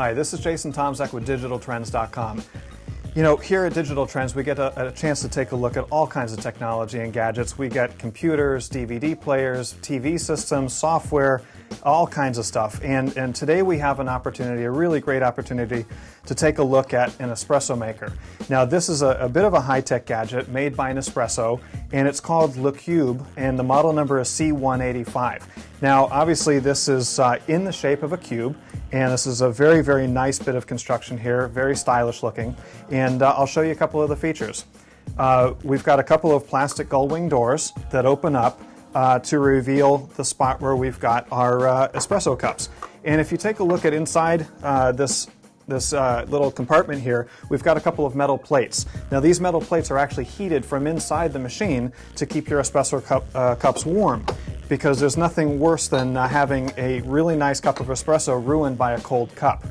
Hi, this is Jason Tomczak with DigitalTrends.com. You know, here at Digital Trends, we get a, a, chance to take a look at all kinds of technology and gadgets. We get computers, DVD players, TV systems, software, all kinds of stuff. And, and today we have an opportunity, a really great opportunity, to take a look at an espresso maker. Now, this is a, a bit of a high tech gadget made by Nespresso, and it's called Le Cube, and the model number is C185. Now, obviously, this is uh, in the shape of a cube. And this is a very, very nice bit of construction here, very stylish looking. And uh, I'll show you a couple of the features. Uh, we've got a couple of plastic gull wing doors that open up uh, to reveal the spot where we've got our uh, espresso cups. And if you take a look at inside uh, this this uh, little compartment here, we've got a couple of metal plates. Now these metal plates are actually heated from inside the machine to keep your espresso cup, uh, cups warm because there's nothing worse than uh, having a really nice cup of espresso ruined by a cold cup.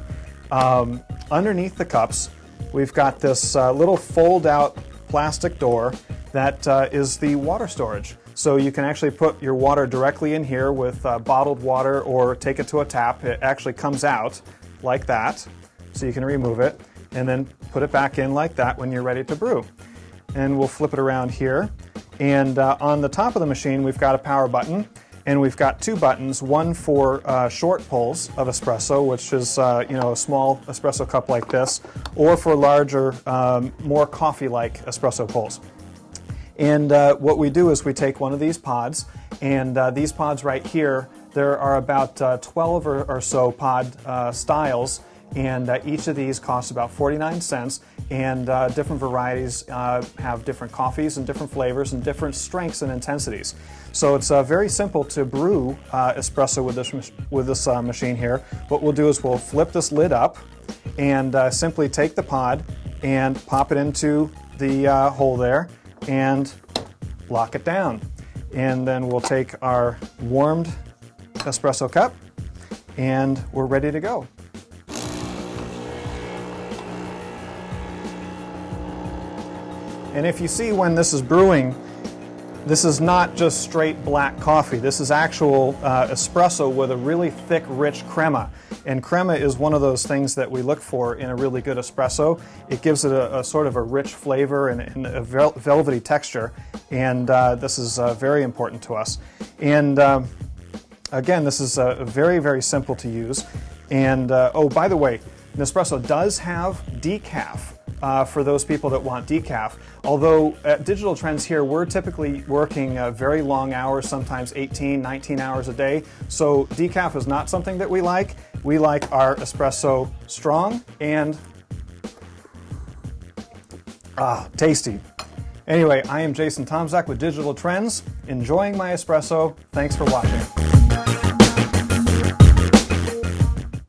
Um, underneath the cups, we've got this uh, little fold out plastic door that uh, is the water storage. So you can actually put your water directly in here with uh, bottled water or take it to a tap. It actually comes out like that, so you can remove it and then put it back in like that when you're ready to brew. And we'll flip it around here. And uh, on the top of the machine, we've got a power button. And we've got two buttons, one for uh, short pulls of espresso, which is uh, you know a small espresso cup like this, or for larger, um, more coffee-like espresso pulls. And uh, what we do is we take one of these pods, and uh, these pods right here, there are about uh, 12 or, or, so pod styles and uh, each of these costs about 49 cents. And uh, different varieties uh, have different coffees and different flavors and different strengths and intensities. So it's uh, very simple to brew uh, espresso with this, with this uh, machine here. What we'll do is we'll flip this lid up and simply take the pod and pop it into the hole there and lock it down. And then we'll take our warmed espresso cup and we're ready to go And if you see when this is brewing, this is not just straight black coffee. This is actual uh, espresso with a really thick, rich crema. And crema is one of those things that we look for in a really good espresso. It gives it a, a sort of a rich flavor and, and a vel velvety texture. And uh, this is uh, very important to us. And um, again, this is uh, very, very simple to use. And uh, oh, by the way, Nespresso does have decaf uh, for those people that want decaf. Although at Digital Trends here, we're typically working uh, very long hours, sometimes 18, 19 hours a day. So decaf is not something that we like. We like our espresso strong and ah, tasty. Anyway, I am Jason Tomczak with Digital Trends, enjoying my espresso. Thanks for watching.